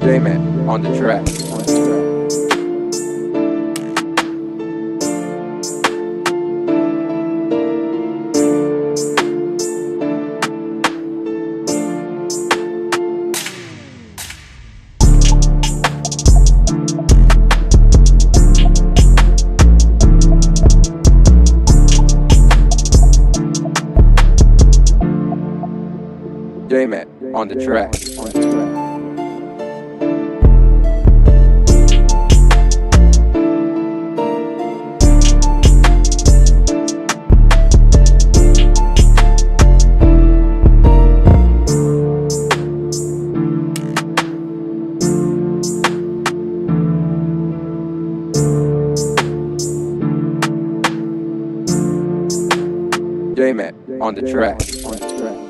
Jaymat on the track. Jaymat on the track. Jaymat on the track.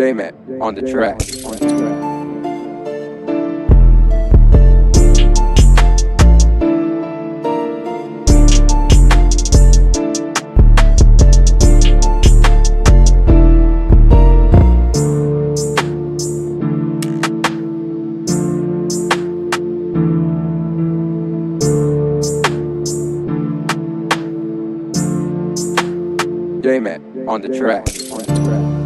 Jaymat on the track. Jaymat on the track.